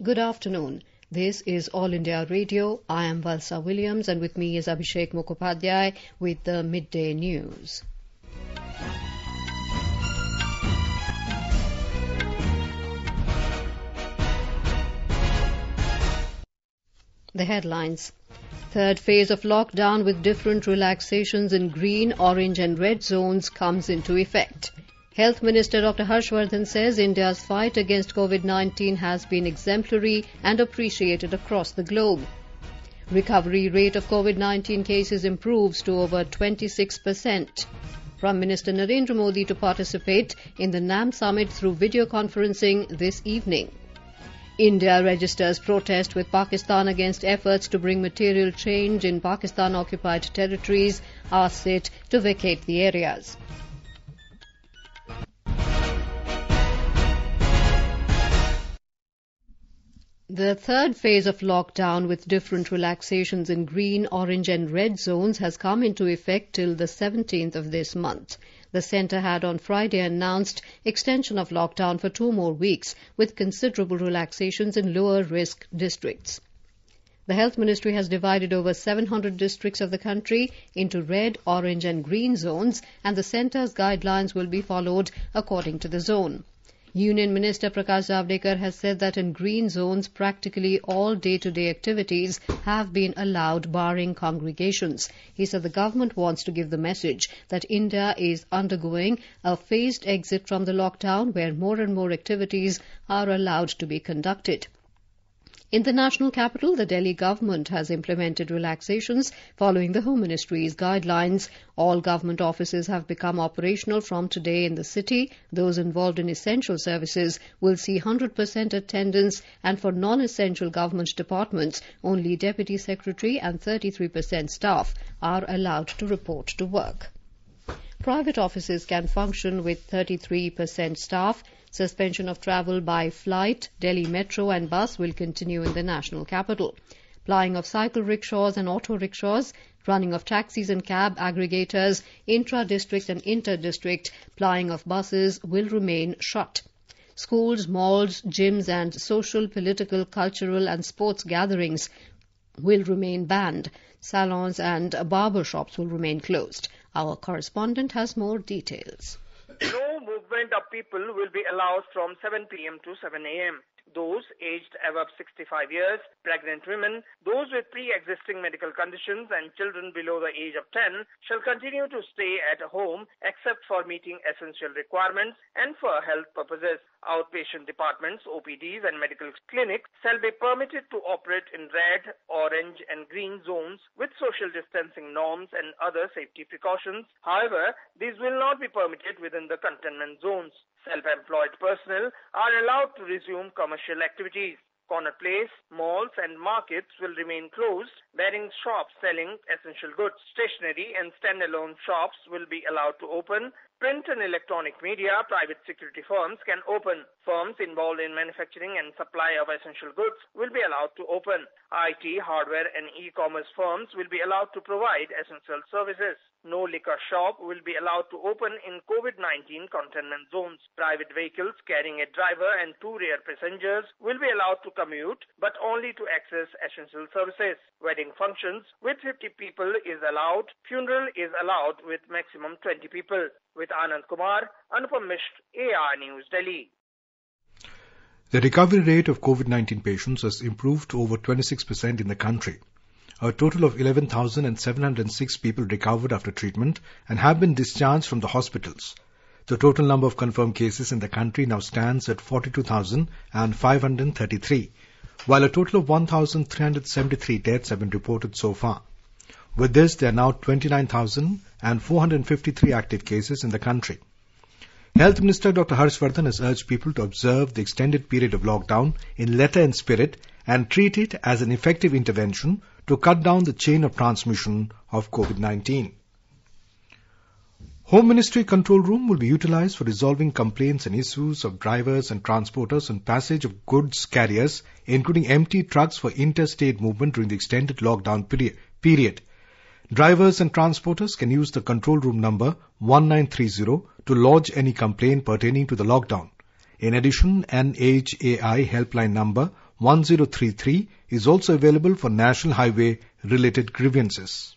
Good afternoon. This is All India Radio. I am Valsa Williams and with me is Abhishek Mukhopadhyay with the midday news. The headlines. Third phase of lockdown with different relaxations in green, orange and red zones comes into effect. Health Minister Dr. Harshvardhan says India's fight against COVID-19 has been exemplary and appreciated across the globe. Recovery rate of COVID-19 cases improves to over 26%. Prime Minister Narendra Modi to participate in the NAM summit through video conferencing this evening. India registers protest with Pakistan against efforts to bring material change in Pakistan occupied territories, asks it to vacate the areas. The third phase of lockdown with different relaxations in green, orange and red zones has come into effect till the 17th of this month. The centre had on Friday announced extension of lockdown for two more weeks with considerable relaxations in lower risk districts. The Health Ministry has divided over 700 districts of the country into red, orange and green zones and the centre's guidelines will be followed according to the zone. Union Minister Prakash Javadekar has said that in green zones, practically all day-to-day activities have been allowed barring congregations. He said the government wants to give the message that India is undergoing a phased exit from the lockdown where more and more activities are allowed to be conducted. In the national capital, the Delhi government has implemented relaxations following the Home Ministry's guidelines. All government offices have become operational from today in the city. Those involved in essential services will see 100% attendance and for non-essential government departments, only Deputy Secretary and 33% staff are allowed to report to work. Private offices can function with 33% staff. Suspension of travel by flight, Delhi Metro and bus will continue in the national capital. Plying of cycle rickshaws and auto rickshaws, running of taxis and cab aggregators, intra-district and inter-district plying of buses will remain shut. Schools, malls, gyms and social, political, cultural and sports gatherings will remain banned. Salons and barber shops will remain closed. Our correspondent has more details. No movement of people will be allowed from 7 p.m. to 7 a.m. Those aged above 65 years, pregnant women, those with pre-existing medical conditions and children below the age of 10 shall continue to stay at home except for meeting essential requirements and for health purposes. Outpatient departments, OPDs and medical clinics shall be permitted to operate in red, orange and green zones with social distancing norms and other safety precautions. However, these will not be permitted within the containment zones. Self-employed personnel are allowed to resume commercial activities. Connaught Place, malls and markets will remain closed, bearing shops selling essential goods. Stationery and standalone shops will be allowed to open. Print and electronic media, private security firms can open. Firms involved in manufacturing and supply of essential goods will be allowed to open. IT, hardware and e-commerce firms will be allowed to provide essential services. No liquor shop will be allowed to open in COVID-19 containment zones. Private vehicles carrying a driver and two rear passengers will be allowed to commute, but only to access essential services. Wedding functions with 50 people is allowed. Funeral is allowed with maximum 20 people. With Anand Kumar, Anupam Mishra, AIR News, Delhi. The recovery rate of COVID-19 patients has improved to over 26% in the country. A total of 11,706 people recovered after treatment and have been discharged from the hospitals. The total number of confirmed cases in the country now stands at 42,533, while a total of 1,373 deaths have been reported so far. With this, there are now 29,453 active cases in the country. Health Minister Dr. Harshvardhan has urged people to observe the extended period of lockdown in letter and spirit and treat it as an effective intervention to cut down the chain of transmission of COVID-19. Home Ministry Control Room will be utilized for resolving complaints and issues of drivers and transporters on passage of goods carriers, including empty trucks for interstate movement during the extended lockdown period. Drivers and transporters can use the control room number 1930 to lodge any complaint pertaining to the lockdown. In addition, an HAI helpline number 1033 is also available for national highway related grievances.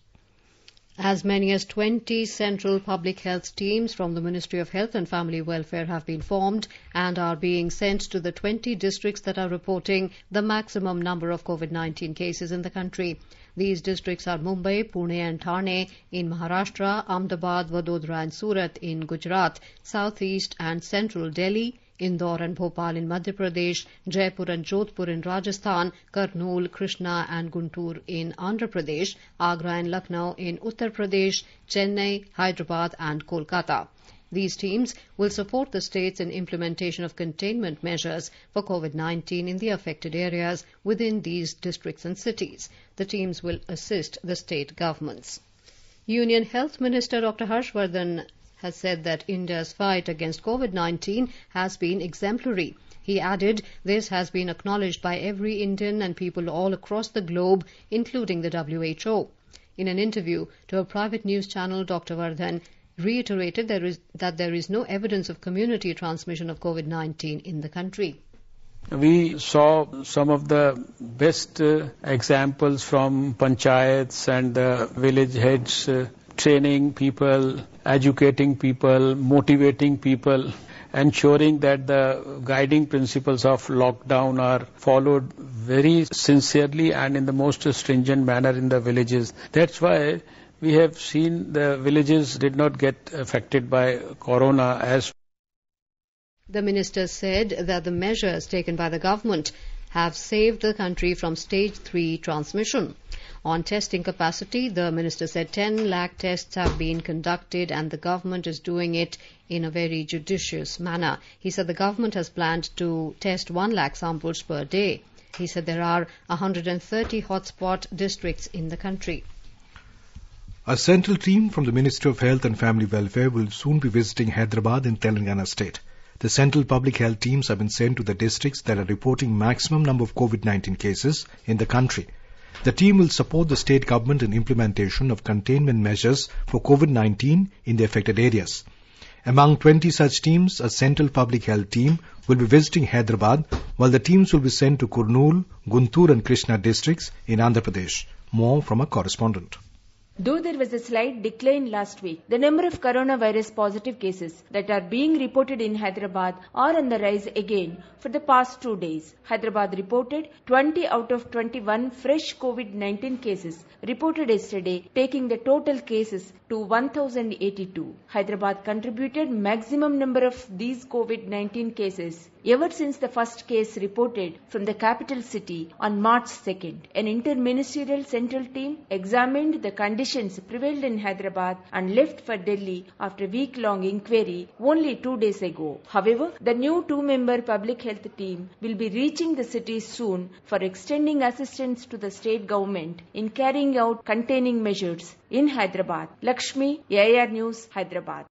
As many as 20 central public health teams from the Ministry of Health and Family Welfare have been formed and are being sent to the 20 districts that are reporting the maximum number of COVID-19 cases in the country. These districts are Mumbai, Pune and Thane in Maharashtra, Ahmedabad, Vadodara and Surat in Gujarat, Southeast and Central Delhi, Indore and Bhopal in Madhya Pradesh, Jaipur and Jodhpur in Rajasthan, Kurnool, Krishna and Guntur in Andhra Pradesh, Agra and Lucknow in Uttar Pradesh, Chennai, Hyderabad and Kolkata. These teams will support the states in implementation of containment measures for COVID-19 in the affected areas within these districts and cities. The teams will assist the state governments. Union Health Minister Dr. Harshvardhan has said that India's fight against COVID-19 has been exemplary. He added this has been acknowledged by every Indian and people all across the globe, including the WHO. In an interview to a private news channel, Dr. Vardhan reiterated there is, that there is no evidence of community transmission of COVID-19 in the country. We saw some of the best uh, examples from panchayats and village heads uh, training people, educating people, motivating people, ensuring that the guiding principles of lockdown are followed very sincerely and in the most stringent manner in the villages. That's why we have seen the villages did not get affected by corona as the minister said that the measures taken by the government have saved the country from stage 3 transmission. On testing capacity, the minister said 10 lakh tests have been conducted and the government is doing it in a very judicious manner. He said the government has planned to test 1 lakh samples per day. He said there are 130 hotspot districts in the country. A central team from the Ministry of Health and Family Welfare will soon be visiting Hyderabad in Telangana state. The central public health teams have been sent to the districts that are reporting maximum number of COVID-19 cases in the country. The team will support the state government in implementation of containment measures for COVID-19 in the affected areas. Among 20 such teams, a central public health team will be visiting Hyderabad, while the teams will be sent to Kurnool, Guntur and Krishna districts in Andhra Pradesh. More from a correspondent. Though there was a slight decline last week, the number of coronavirus positive cases that are being reported in Hyderabad are on the rise again for the past two days. Hyderabad reported 20 out of 21 fresh COVID-19 cases reported yesterday, taking the total cases to 1082. Hyderabad contributed maximum number of these COVID-19 cases ever since the first case reported from the capital city on March 2nd. An interministerial central team examined the conditions prevailed in Hyderabad and left for Delhi after a week-long inquiry only two days ago. However, the new two-member public health team will be reaching the city soon for extending assistance to the state government in carrying out containing measures in Hyderabad. Lakshmi, AIR News, Hyderabad.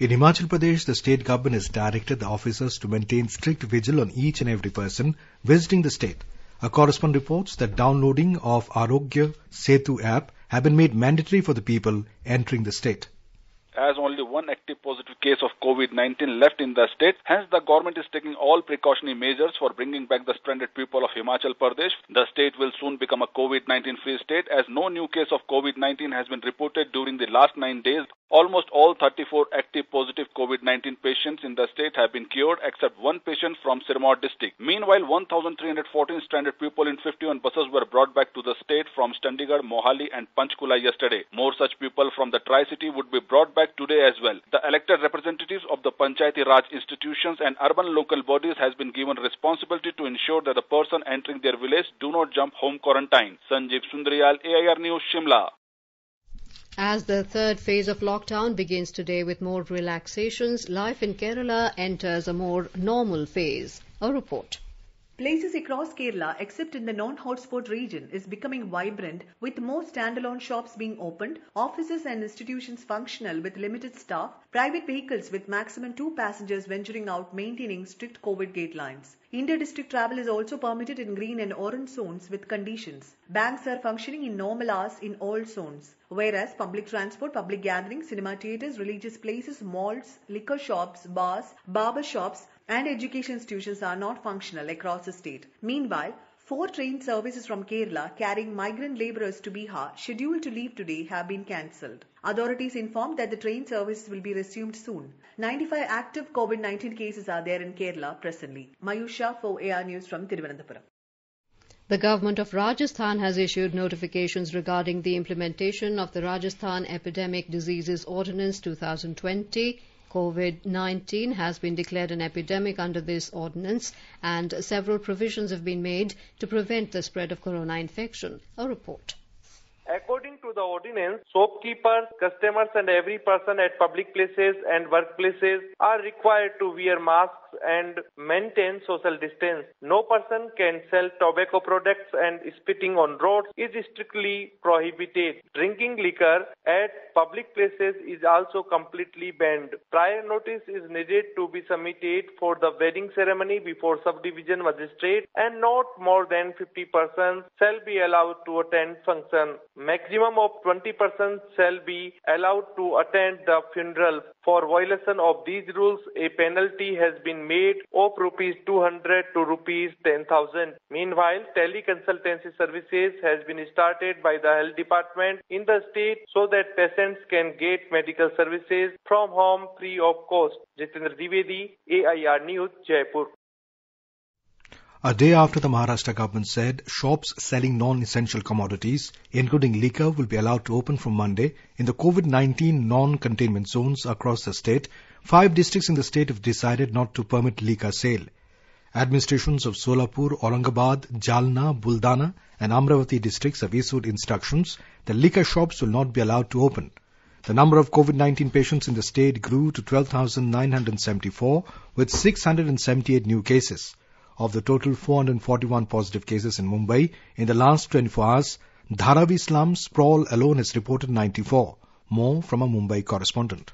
In Himachal Pradesh, the state government has directed the officers to maintain strict vigil on each and every person visiting the state. A correspondent reports that downloading of Arogya Setu app have been made mandatory for the people entering the state as only one active positive case of COVID-19 left in the state. Hence, the government is taking all precautionary measures for bringing back the stranded people of Himachal Pradesh. The state will soon become a COVID-19 free state as no new case of COVID-19 has been reported during the last nine days. Almost all 34 active positive COVID-19 patients in the state have been cured except one patient from Sirmaur district. Meanwhile, 1,314 stranded people in 51 buses were brought back to the state from Chandigarh, Mohali and Panchkula yesterday. More such people from the Tri-City would be brought back today as well. The elected representatives of the Panchayati Raj institutions and urban local bodies has been given responsibility to ensure that the person entering their village do not jump home quarantine. Sanjeev Sundaryal, AIR News, Shimla. As the third phase of lockdown begins today with more relaxations, life in Kerala enters a more normal phase. A report. Places across Kerala, except in the non-hotspot region, is becoming vibrant with more standalone shops being opened, offices and institutions functional with limited staff, private vehicles with maximum two passengers venturing out maintaining strict COVID guidelines. Inter-district travel is also permitted in green and orange zones with conditions. Banks are functioning in normal hours in all zones. Whereas public transport, public gatherings, cinema theatres, religious places, malls, liquor shops, bars, barber shops, and education institutions are not functional across the state. Meanwhile, Four train services from Kerala carrying migrant laborers to Bihar scheduled to leave today have been cancelled. Authorities informed that the train services will be resumed soon. 95 active COVID-19 cases are there in Kerala presently. Mayusha for AIR News from Thiruvananthapuram. The government of Rajasthan has issued notifications regarding the implementation of the Rajasthan Epidemic Diseases Ordinance 2020 COVID-19 has been declared an epidemic under this ordinance and several provisions have been made to prevent the spread of corona infection. A report. According to the ordinance, shopkeepers, customers and every person at public places and workplaces are required to wear masks and maintain social distance. No person can sell tobacco products and spitting on roads is strictly prohibited. Drinking liquor at public places is also completely banned. Prior notice is needed to be submitted for the wedding ceremony before subdivision magistrate and not more than 50 persons shall be allowed to attend function. Maximum of 20% shall be allowed to attend the funeral. For violation of these rules, a penalty has been made of rupees 200 to rupees 10,000. Meanwhile, teleconsultancy services has been started by the health department in the state so that patients can get medical services from home free of cost. Jitendra Dwivedi, AIR News, Jaipur. A day after the Maharashtra government said shops selling non-essential commodities, including liquor, will be allowed to open from Monday in the COVID-19 non-containment zones across the state, five districts in the state have decided not to permit liquor sale. Administrations of Solapur, Aurangabad, Jalna, Buldana and Amravati districts have issued instructions that liquor shops will not be allowed to open. The number of COVID-19 patients in the state grew to 12,974 with 678 new cases. Of the total 441 positive cases in Mumbai in the last 24 hours, Dharavi slum sprawl alone has reported 94. More from a Mumbai correspondent.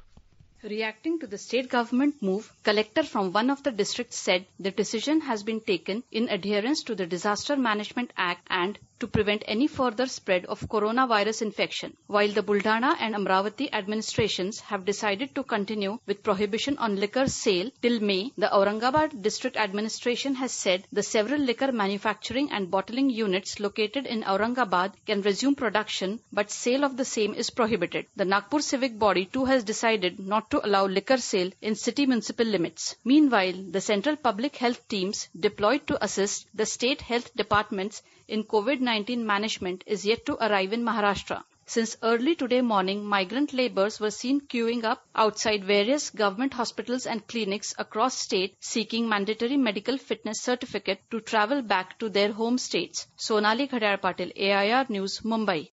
Reacting to the state government move, collector from one of the districts said the decision has been taken in adherence to the Disaster Management Act and to prevent any further spread of coronavirus infection. While the Buldana and Amravati administrations have decided to continue with prohibition on liquor sale till May, the Aurangabad district administration has said the several liquor manufacturing and bottling units located in Aurangabad can resume production but sale of the same is prohibited. The Nagpur civic body too has decided not to allow liquor sale in city municipal limits. Meanwhile, the central public health teams deployed to assist the state health departments in COVID-19 management is yet to arrive in Maharashtra. Since early today morning, migrant laborers were seen queuing up outside various government hospitals and clinics across state seeking mandatory medical fitness certificate to travel back to their home states. Sonali Ghadar Patil, AIR News, Mumbai.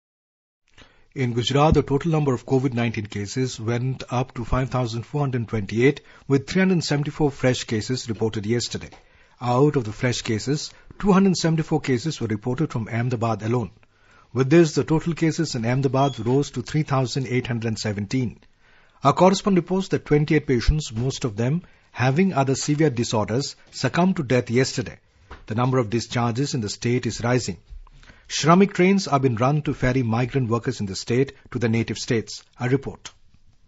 In Gujarat, the total number of COVID-19 cases went up to 5,428 with 374 fresh cases reported yesterday. Out of the fresh cases, 274 cases were reported from Ahmedabad alone. With this, the total cases in Ahmedabad rose to 3,817. Our correspondent reports that 28 patients, most of them having other severe disorders, succumbed to death yesterday. The number of discharges in the state is rising. Shramik trains are being run to ferry migrant workers in the state to the native states. A report.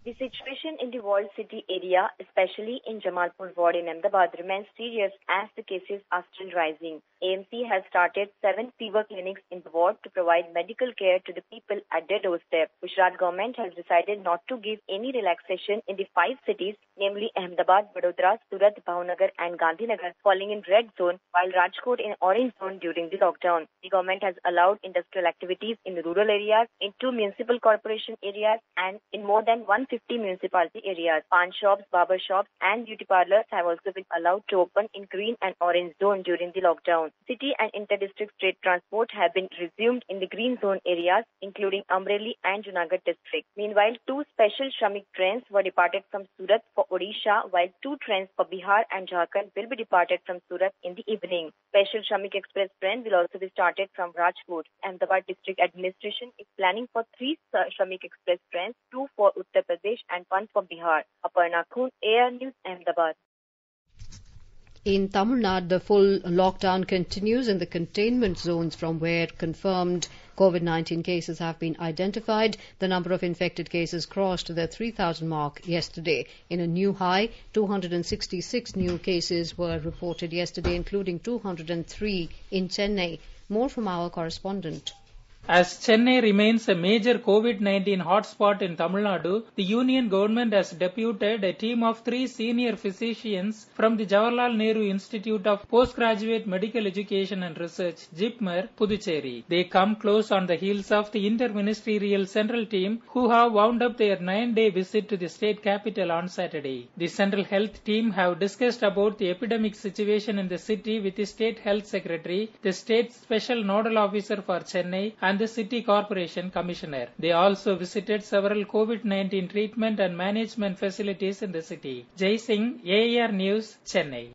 The situation in the walled city area, especially in Jamalpur ward in Ahmedabad, remains serious as the cases are still rising. AMC has started seven fever clinics in the ward to provide medical care to the people at their doorstep. Gujarat government has decided not to give any relaxation in the five cities, namely Ahmedabad, Vadodara, Surat, Bhavnagar and Gandhinagar, falling in red zone, while Rajkot in orange zone during the lockdown. The government has allowed industrial activities in the rural areas, in two municipal corporation areas and in more than 150 municipality areas. Pawn shops, barber shops and beauty parlors have also been allowed to open in green and orange zone during the lockdown. City and inter-district trade transport have been resumed in the green zone areas, including Amreli and Junagadh district. Meanwhile, two special Shramik trains were departed from Surat for Odisha, while two trains for Bihar and Jharkhand will be departed from Surat in the evening. Special Shramik Express train will also be started from Rajkot. Ahmedabad district administration is planning for three Shramik Express trains, two for Uttar Pradesh and one for Bihar. Aparna Khun, AR News, Ahmedabad. In Tamil Nadu, the full lockdown continues in the containment zones from where confirmed COVID-19 cases have been identified. The number of infected cases crossed the 3,000 mark yesterday. In a new high, 266 new cases were reported yesterday, including 203 in Chennai. More from our correspondent. As Chennai remains a major COVID-19 hotspot in Tamil Nadu, the union government has deputed a team of three senior physicians from the Jawaharlal Nehru Institute of Postgraduate Medical Education and Research, JIPMER, Puducherry. They come close on the heels of the interministerial central team who have wound up their nine-day visit to the state capital on Saturday. The central health team have discussed about the epidemic situation in the city with the state health secretary, the state special nodal officer for Chennai, and the City Corporation Commissioner. They also visited several COVID-19 treatment and management facilities in the city. Jai Singh, AIR News, Chennai.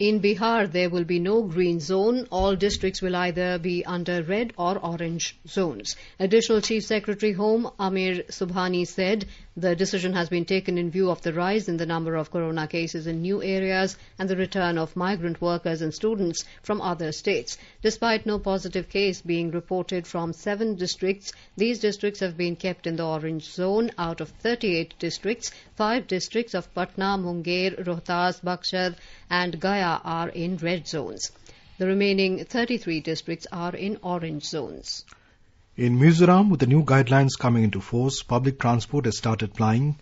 In Bihar, there will be no green zone. All districts will either be under red or orange zones. Additional Chief Secretary Home Amir Subhani said the decision has been taken in view of the rise in the number of corona cases in new areas and the return of migrant workers and students from other states. Despite no positive case being reported from seven districts, these districts have been kept in the orange zone. Out of 38 districts, five districts of Patna, Munger, Rohtas, Buxar and Gaya are in red zones. The remaining 33 districts are in orange zones. In Mizoram, with the new guidelines coming into force, public transport has started plying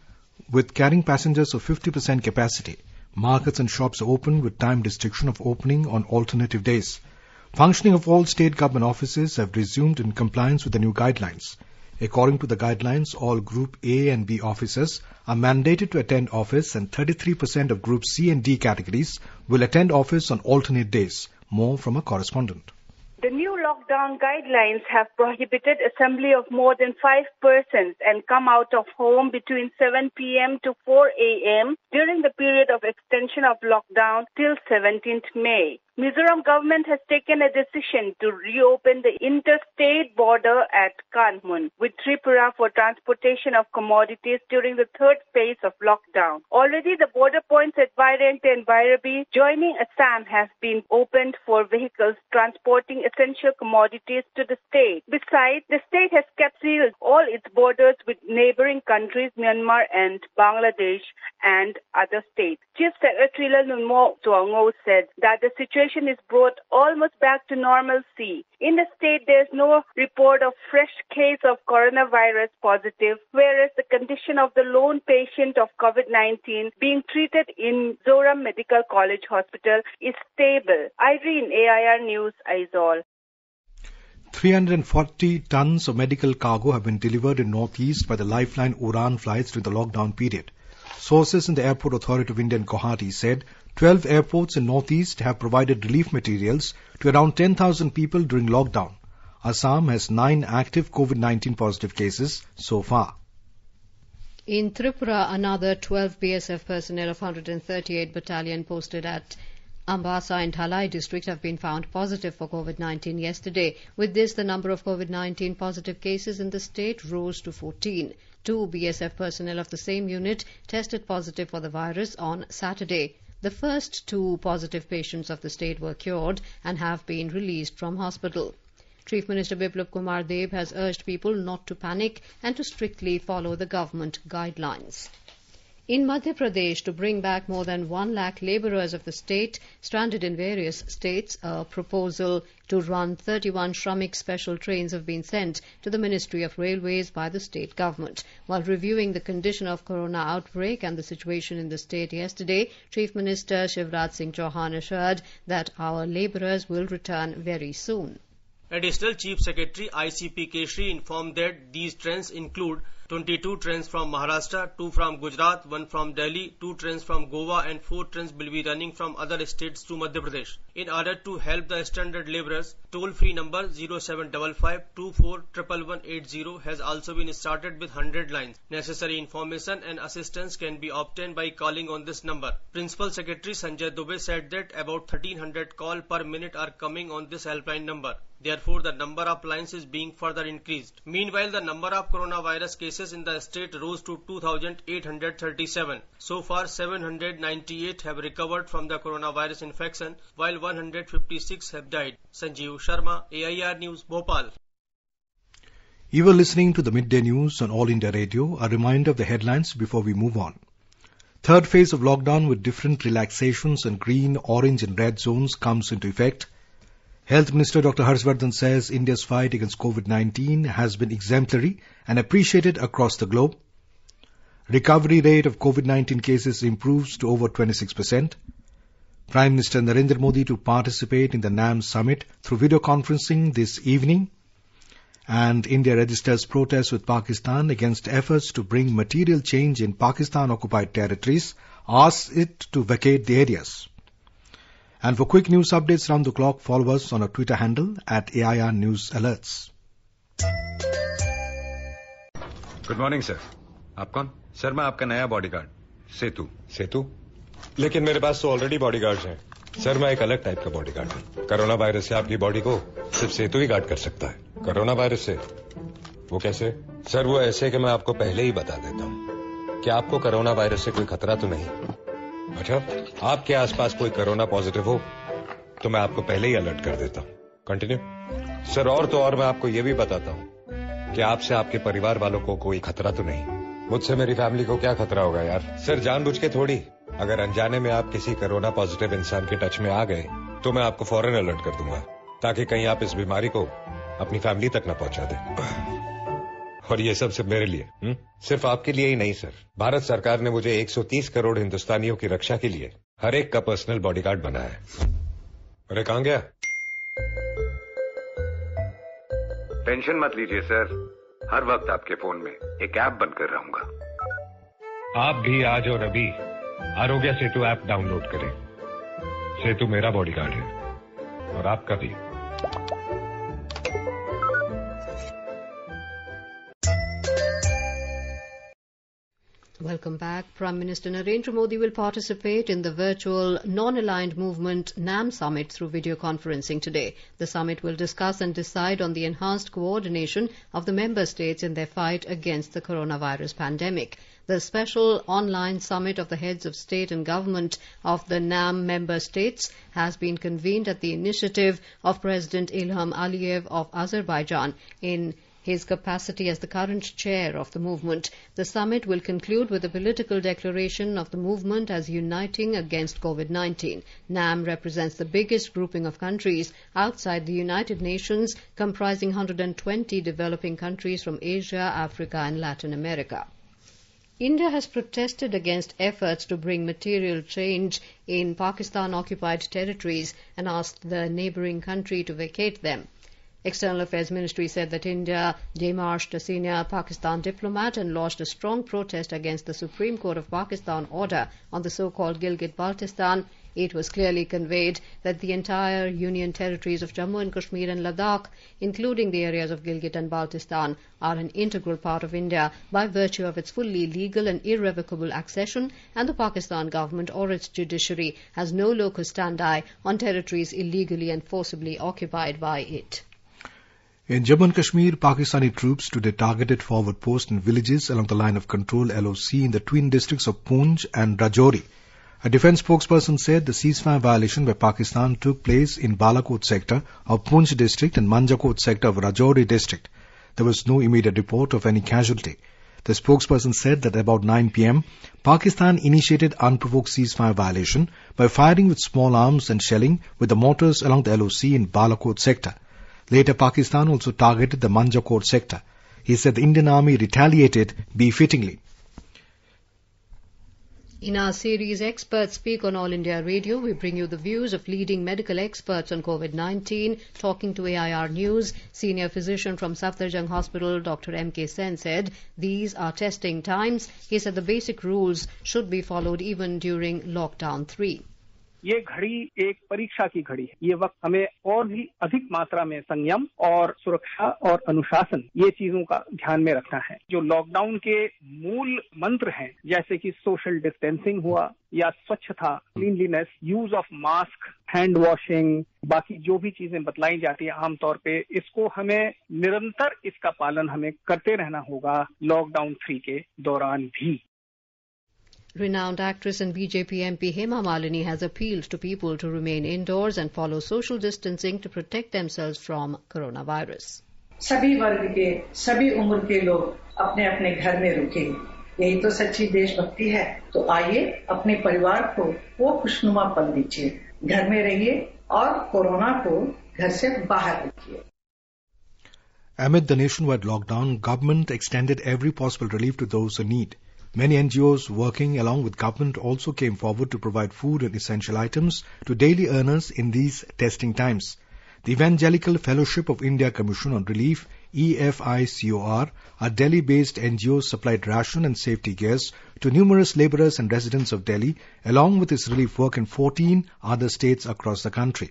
with carrying passengers of 50% capacity. Markets and shops are open with time restriction of opening on alternative days. Functioning of all state government offices have resumed in compliance with the new guidelines. According to the guidelines, all Group A and B officers are mandated to attend office and 33% of Group C and D categories will attend office on alternate days. More from a correspondent. The new lockdown guidelines have prohibited assembly of more than five persons and come out of home between 7 p.m. to 4 a.m. during the period of extension of lockdown till 17th May. Mizoram government has taken a decision to reopen the interstate border at Kanhmun with Tripura for transportation of commodities during the third phase of lockdown. Already the border points at Vairengte and Bairabi joining Assam have been opened for vehicles transporting essential commodities to the state. Besides, the state has kept sealed all its borders with neighboring countries Myanmar and Bangladesh and other states. Chief Secretary Nunmo Tuango said that the situation is brought almost back to normalcy. In the state, there is no report of fresh case of coronavirus positive, whereas the condition of the lone patient of COVID-19 being treated in Zoram Medical College Hospital is stable. Irene, AIR News, Aizawl. 340 tons of medical cargo have been delivered in Northeast by the Lifeline Udan flights during the lockdown period. Sources in the Airport Authority of India in Guwahati said 12 airports in Northeast have provided relief materials to around 10,000 people during lockdown. Assam has nine active COVID-19 positive cases so far. In Tripura, another 12 BSF personnel of 138 Battalion posted at Ambassa and Dhalai district have been found positive for COVID-19 yesterday. With this, the number of COVID-19 positive cases in the state rose to 14. Two BSF personnel of the same unit tested positive for the virus on Saturday. The first two positive patients of the state were cured and have been released from hospital. Chief Minister Biplab Kumar Deb has urged people not to panic and to strictly follow the government guidelines. In Madhya Pradesh, to bring back more than 1 lakh labourers of the state stranded in various states, a proposal to run 31 Shramik special trains have been sent to the Ministry of Railways by the state government. While reviewing the condition of corona outbreak and the situation in the state yesterday, Chief Minister Shivraj Singh Chauhan assured that our labourers will return very soon. Additional Chief Secretary ICP Keshri informed that these trains include 22 trains from Maharashtra, 2 from Gujarat, 1 from Delhi, 2 trains from Goa and 4 trains will be running from other states to Madhya Pradesh. In order to help the stranded laborers, toll-free number 0755 24 has also been started with 100 lines. Necessary information and assistance can be obtained by calling on this number. Principal Secretary Sanjay Dubey said that about 1300 calls per minute are coming on this helpline number. Therefore, the number of lines is being further increased. Meanwhile, the number of coronavirus cases in the state rose to 2,837. So far, 798 have recovered from the coronavirus infection, while 156 have died. Sanjeev Sharma, AIR News, Bhopal. You were listening to the midday news on All India Radio. A reminder of the headlines before we move on. Third phase of lockdown with different relaxations and green, orange and red zones comes into effect. Health Minister Dr. Harshvardhan says India's fight against COVID-19 has been exemplary and appreciated across the globe. Recovery rate of COVID-19 cases improves to over 26%. Prime Minister Narendra Modi to participate in the NAM summit through video conferencing this evening. And India registers protests with Pakistan against efforts to bring material change in Pakistan occupied territories, asks it to vacate the areas. And for quick news updates round the clock, follow us on our Twitter handle at AIR News Alerts. Good morning sir आप कौन? Sir मैं आपका नया bodyguard सेतु. सेतु? लेकिन मेरे पास तो already bodyguards हैं। Sir मैं एक अलग टाइप का बॉडीगार्ड हूँ। कोरोना वायरस से आपकी बॉडी को सिर्फ़ सेतु ही गार्ड कर सकता है। कोरोना वायरस से? वो कैसे? सर वो ऐसे कि मैं आपको पहले ही बता देता हूँ। कि आपको कोरोना वायरस से कोई खतरा तो नहीं? अच्छा। आपके आसपास कोई कोरोना पॉजिटिव हो तो मैं आपको पहले ही अलर्ट कर देता हूँ। कंटिन्यू सर, और तो और मैं आपको ये भी बताता हूँ कि आपसे आपके परिवार वालों को कोई खतरा तो नहीं। मुझसे मेरी फैमिली को क्या खतरा होगा यार? सर, जानबूझ के थोड़ी। अगर अनजाने में आप किसी कोरोना पॉजिटिव इंसान के टच में आ गए तो मैं आपको फ़ौरन अलर्ट कर दूँगा, ताकि कहीं आप इस बीमारी को अपनी फैमिली तक न पहुँचा दें। और ये सब सिर्फ़ मेरे लिए हुँ? सिर्फ़ आपके लिए ही नहीं, सर। भारत सरकार ने मुझे 130 करोड़ हिंदुस्तानियों की रक्षा के लिए हर एक का पर्सनल बॉडीगार्ड बना है। अरे कहाँ गया? टेंशन मत लीजिए सर हर वक्त आपके फ़ोन में एक ऐप बनकर रहूँगा। आप भी आज और अभी आरोग्य सेतु ऐप डाउनलोड करें। सेतु मेरा बॉडीगार्ड है और आपका भी। Welcome back. Prime Minister Narendra Modi will participate in the virtual non-aligned movement NAM summit through video conferencing today. The summit will discuss and decide on the enhanced coordination of the member states in their fight against the coronavirus pandemic. The special online summit of the heads of state and government of the NAM member states has been convened at the initiative of President Ilham Aliyev of Azerbaijan in his capacity as the current chair of the movement. The summit will conclude with a political declaration of the movement as uniting against COVID-19. NAM represents the biggest grouping of countries outside the United Nations, comprising 120 developing countries from Asia, Africa and Latin America. India has protested against efforts to bring material change in Pakistan-occupied territories and asked the neighbouring country to vacate them. External Affairs Ministry said that India demarched a senior Pakistan diplomat and lodged a strong protest against the Supreme Court of Pakistan order on the so-called Gilgit-Baltistan. It was clearly conveyed that the entire Union territories of Jammu and Kashmir and Ladakh, including the areas of Gilgit and Baltistan, are an integral part of India by virtue of its fully legal and irrevocable accession, and the Pakistan government or its judiciary has no locus standi on territories illegally and forcibly occupied by it. In Jammu and Kashmir, Pakistani troops today targeted forward posts in villages along the line of control LOC in the twin districts of Poonch and Rajouri. A defense spokesperson said the ceasefire violation by Pakistan took place in Balakot sector of Poonch district and Manjakot sector of Rajouri district. There was no immediate report of any casualty. The spokesperson said that about 9 pm, Pakistan initiated unprovoked ceasefire violation by firing with small arms and shelling with the mortars along the LOC in Balakot sector. Later, Pakistan also targeted the Manjakot sector. He said the Indian army retaliated befittingly. In our series Experts Speak on All India Radio, we bring you the views of leading medical experts on COVID-19. Talking to AIR News, senior physician from Safdarjung Hospital, Dr. M.K. Sen said, these are testing times. He said the basic rules should be followed even during lockdown 3. ये घड़ी एक परीक्षा की घड़ी है। ये वक्त हमें और भी अधिक मात्रा में संयम और सुरक्षा और अनुशासन ये चीज़ों का ध्यान में रखना है। जो लॉकडाउन के मूल मंत्र हैं, जैसे कि सोशल डिस्टेंसिंग हुआ या स्वच्छता cleanliness use of mask hand washing बाकी जो भी चीज़ें बतलाई जाती है आमतौर पे, इसको हमें निरंतर इसका पालन हमें करते रहना होगा लॉकडाउन थ्री के दौरान भी। Renowned actress and BJP MP Hema Malini has appealed to people to remain indoors and follow social distancing to protect themselves from coronavirus. सभी वर्ग के सभी उम्र के लोग अपने अपने घर में रुके यही तो सच्ची देशभक्ति है तो आइए अपने परिवार को वो खुशनुमा पल दीजिए घर में रहिए और कोरोना को घर से बाहर रखिए Amid the nationwide lockdown, government extended every possible relief to those in need. Many NGOs working along with government also came forward to provide food and essential items to daily earners in these testing times. The Evangelical Fellowship of India Commission on Relief, EFICOR, a Delhi-based NGO supplied ration and safety gears to numerous laborers and residents of Delhi, along with its relief work in 14 other states across the country.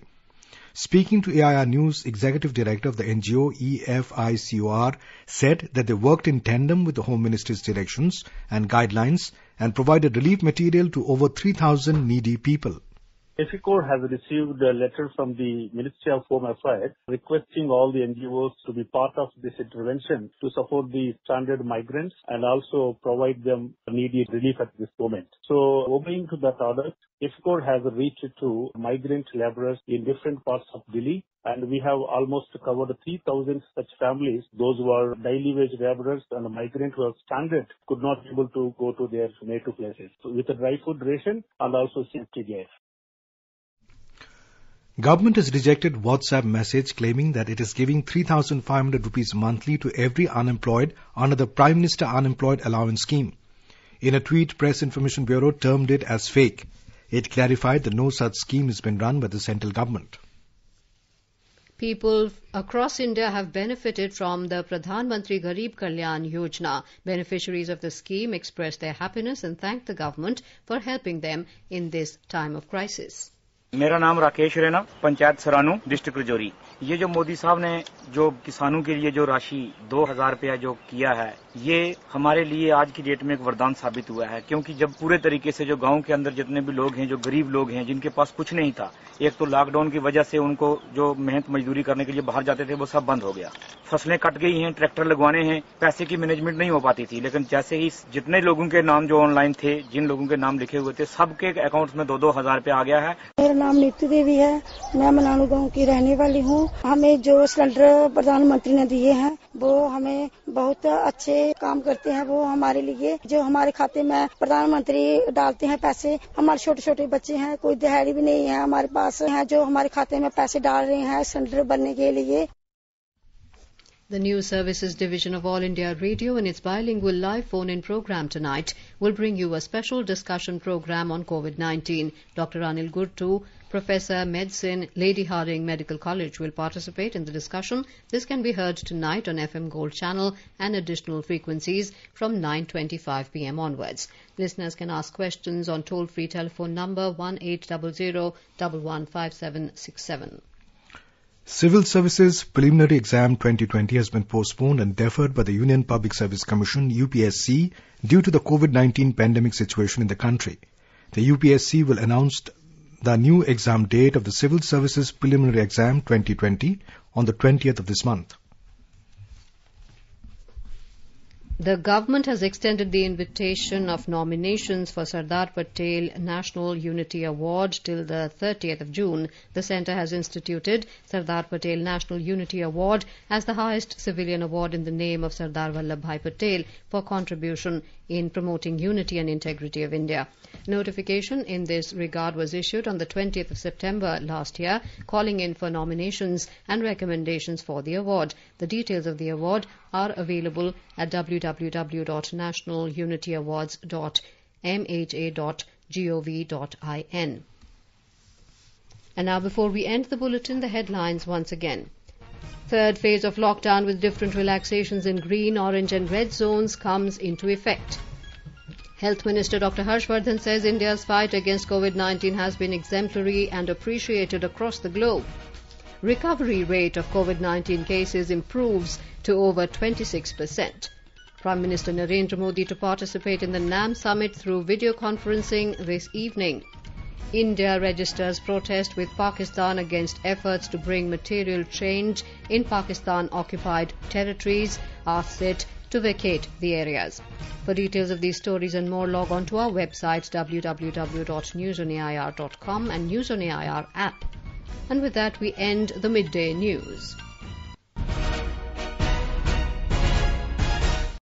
Speaking to AIR News, Executive Director of the NGO EFICOR said that they worked in tandem with the Home Ministry's directions and guidelines and provided relief material to over 3,000 needy people. EFICOR has received a letter from the Ministry of Home Affairs requesting all the NGOs to be part of this intervention to support the stranded migrants and also provide them needy relief at this moment. So, obeying to that order, EFICOR has reached to migrant laborers in different parts of Delhi and we have almost covered 3,000 such families, those who are daily wage laborers and migrant who are stranded could not be able to go to their native places. So with a dry food ration and also safety gear. Government has rejected WhatsApp message claiming that it is giving 3,500 rupees monthly to every unemployed under the Prime Minister Unemployed Allowance Scheme. In a tweet, Press Information Bureau termed it as fake. It clarified that no such scheme has been run by the central government. People across India have benefited from the Pradhan Mantri Garib Kalyan Yojana. Beneficiaries of the scheme expressed their happiness and thanked the government for helping them in this time of crisis. मेरा नाम Rakesh Raina, panchayat सरानू district Rajouri. ये जो मोदी साहब ने जो किसानों के लिए जो राशि दो हज़ार रूपया जो किया है, ये हमारे लिए आज की डेट में एक वरदान साबित हुआ है, क्योंकि जब पूरे तरीके से जो गाँव के अंदर जितने भी लोग हैं, जो गरीब लोग हैं, जिनके पास कुछ नहीं था, एक तो लॉकडाउन की वजह से उनको जो मेहनत मजदूरी करने के लिए बाहर जाते थे, वो सब बंद हो गया। फ़सलें कट गई हैं, ट्रैक्टर लगवाने हैं, पैसे की मैनेजमेंट नहीं हो पाती थी। लेकिन जैसे ही जितने लोगों के नाम जो ऑनलाइन थे, जिन लोगों के नाम लिखे हुए थे, सबके अकाउंट में दो दो हज़ार रुपया आ गया है। मेरा नाम नीतू देवी है। मैं मनानू गाँव की रहने वाली हूँ। हमें जो सिलेंडर प्रधानमंत्री ने दिए हैं, वो हमें बहुत अच्छे काम करते हैं। वो हमारे लिए, जो हमारे खाते में प्रधानमंत्री डालते हैं पैसे, हमारे छोटे छोटे बच्चे हैं, कोई दिहाड़ी भी नहीं है हमारे पास है, जो हमारे खाते में पैसे डाल रहे हैं सिलेंडर बनने के लिए। The News Services Division of All India Radio and its bilingual live phone-in program tonight will bring you a special discussion program on COVID-19. Dr. Anil Gurtu, Professor Medicine, Lady Hardinge Medical College will participate in the discussion. This can be heard tonight on FM Gold channel and additional frequencies from 9.25 pm onwards. Listeners can ask questions on toll-free telephone number 1800 Civil Services Preliminary Exam 2020 has been postponed and deferred by the Union Public Service Commission UPSC due to the COVID-19 pandemic situation in the country. The UPSC will announce the new exam date of the Civil Services Preliminary Exam 2020 on the 20th of this month. The government has extended the invitation of nominations for Sardar Patel National Unity Award till the 30th of June. The centre has instituted Sardar Patel National Unity Award as the highest civilian award in the name of Sardar Vallabhbhai Patel for contribution in promoting unity and integrity of India. Notification in this regard was issued on the 20th of September last year, calling in for nominations and recommendations for the award. The details of the award are available at www.nationalunityawards.mha.gov.in. And now, before we end the bulletin, the headlines once again. Third phase of lockdown with different relaxations in green, orange, and red zones comes into effect. Health Minister Dr. Harshvardhan says India's fight against COVID-19 has been exemplary and appreciated across the globe. Recovery rate of COVID-19 cases improves to over 26%. Prime Minister Narendra Modi to participate in the NAM summit through video conferencing this evening. India registers protest with Pakistan against efforts to bring material change in Pakistan occupied territories, asks it to vacate the areas. For details of these stories and more, log on to our website www.newsonair.com and News on AIR app. And with that, we end the midday news.